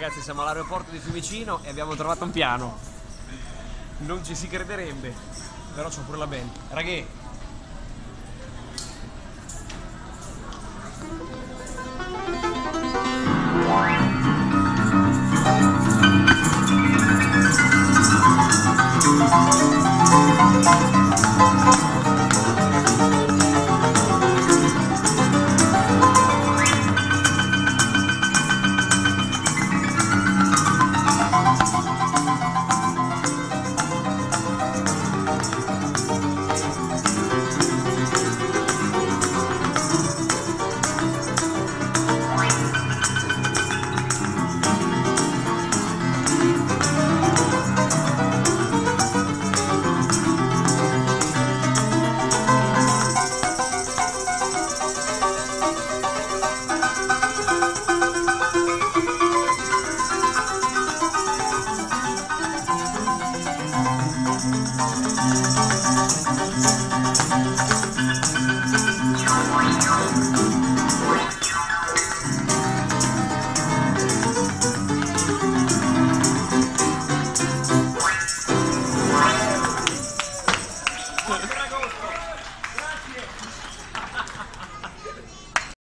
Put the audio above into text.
Ragazzi, siamo all'aeroporto di Fiumicino e abbiamo trovato un piano. Non ci si crederebbe, però c'ho pure la band. Raghe, Thank you.